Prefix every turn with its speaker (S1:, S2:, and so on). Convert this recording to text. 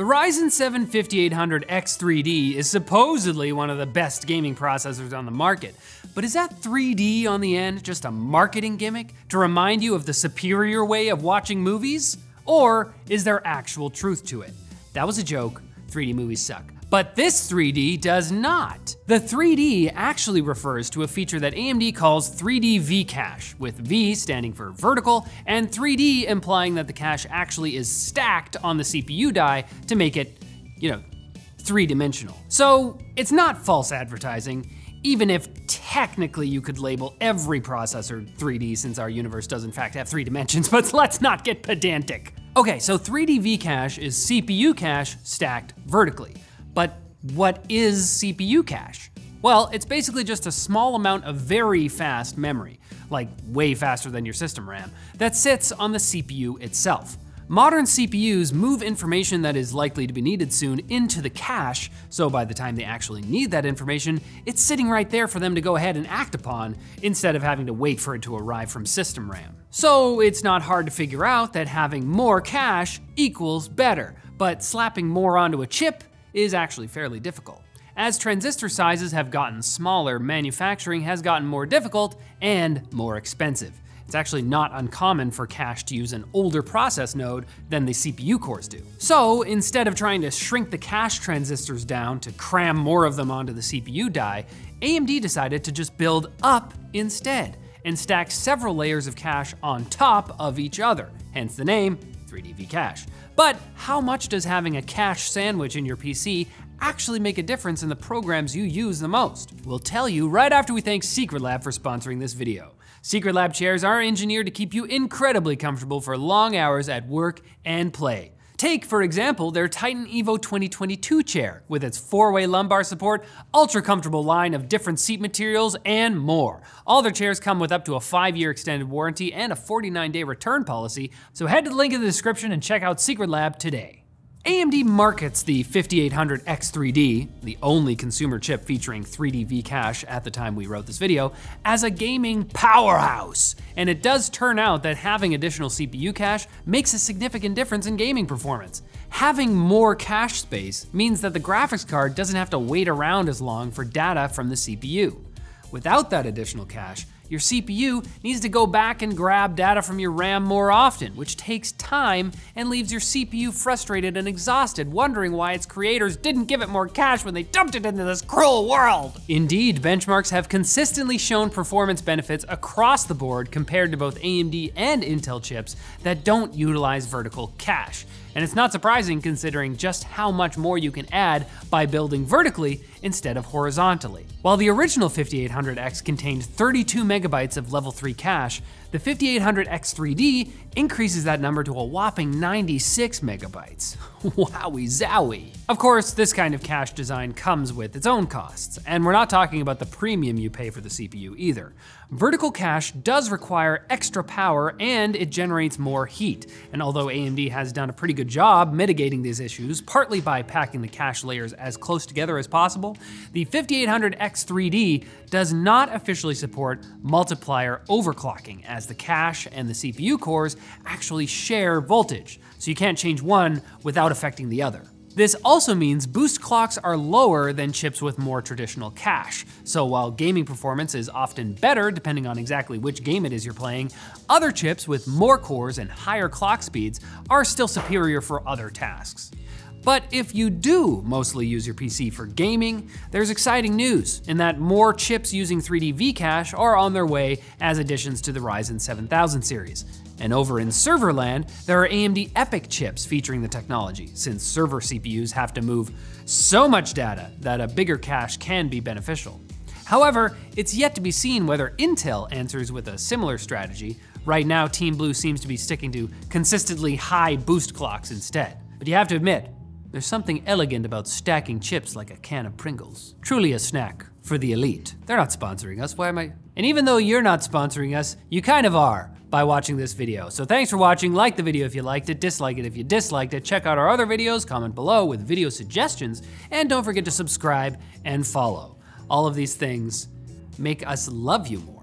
S1: The Ryzen 7 5800X3D is supposedly one of the best gaming processors on the market, but is that 3D on the end just a marketing gimmick to remind you of the superior way of watching movies? Or is there actual truth to it? That was a joke, 3D movies suck. But this 3D does not. The 3D actually refers to a feature that AMD calls 3D V-cache, with V standing for vertical, and 3D implying that the cache actually is stacked on the CPU die to make it, you know, three-dimensional. So it's not false advertising, even if technically you could label every processor 3D since our universe does in fact have three dimensions, but let's not get pedantic. Okay, so 3D V-cache is CPU cache stacked vertically. But what is CPU cache? Well, it's basically just a small amount of very fast memory, like way faster than your system RAM, that sits on the CPU itself. Modern CPUs move information that is likely to be needed soon into the cache, so by the time they actually need that information, it's sitting right there for them to go ahead and act upon, instead of having to wait for it to arrive from system RAM. So it's not hard to figure out that having more cache equals better, but slapping more onto a chip is actually fairly difficult. As transistor sizes have gotten smaller, manufacturing has gotten more difficult and more expensive. It's actually not uncommon for cache to use an older process node than the CPU cores do. So instead of trying to shrink the cache transistors down to cram more of them onto the CPU die, AMD decided to just build up instead and stack several layers of cache on top of each other, hence the name 3D V-Cache. But how much does having a cache sandwich in your PC actually make a difference in the programs you use the most? We'll tell you right after we thank Secretlab for sponsoring this video. Secretlab chairs are engineered to keep you incredibly comfortable for long hours at work and play. Take, for example, their Titan Evo 2022 chair with its four-way lumbar support, ultra comfortable line of different seat materials, and more. All their chairs come with up to a five-year extended warranty and a 49-day return policy, so head to the link in the description and check out Secretlab today. AMD markets the 5800X3D, the only consumer chip featuring 3D V-Cache at the time we wrote this video, as a gaming powerhouse. And it does turn out that having additional CPU cache makes a significant difference in gaming performance. Having more cache space means that the graphics card doesn't have to wait around as long for data from the CPU. Without that additional cache, your CPU needs to go back and grab data from your RAM more often, which takes time and leaves your CPU frustrated and exhausted, wondering why its creators didn't give it more cache when they dumped it into this cruel world. Indeed, benchmarks have consistently shown performance benefits across the board compared to both AMD and Intel chips that don't utilize vertical cache. And it's not surprising considering just how much more you can add by building vertically instead of horizontally. While the original 5800X contained 32 megabytes of level 3 cache, the 5800X3D increases that number to a whopping 96 megabytes. Wowie zowie. Of course, this kind of cache design comes with its own costs, and we're not talking about the premium you pay for the CPU either. Vertical cache does require extra power and it generates more heat, and although AMD has done a pretty good job mitigating these issues, partly by packing the cache layers as close together as possible, the 5800X3D does not officially support multiplier overclocking as the cache and the CPU cores actually share voltage, so you can't change one without affecting the other. This also means boost clocks are lower than chips with more traditional cache. So while gaming performance is often better depending on exactly which game it is you're playing, other chips with more cores and higher clock speeds are still superior for other tasks. But if you do mostly use your PC for gaming, there's exciting news in that more chips using 3D V-Cache are on their way as additions to the Ryzen 7000 series. And over in server land, there are AMD EPYC chips featuring the technology, since server CPUs have to move so much data that a bigger cache can be beneficial. However, it's yet to be seen whether Intel answers with a similar strategy. Right now, Team Blue seems to be sticking to consistently high boost clocks instead. But you have to admit, there's something elegant about stacking chips like a can of Pringles. Truly a snack for the elite. They're not sponsoring us, why am I? And even though you're not sponsoring us, you kind of are by watching this video. So thanks for watching, like the video if you liked it, dislike it if you disliked it, check out our other videos, comment below with video suggestions, and don't forget to subscribe and follow. All of these things make us love you more.